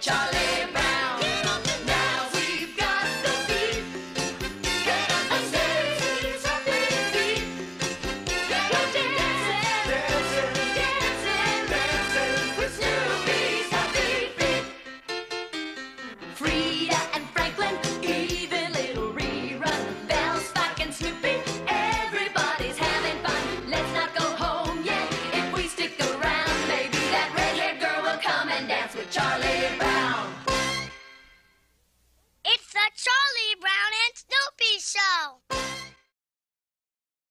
Charlie.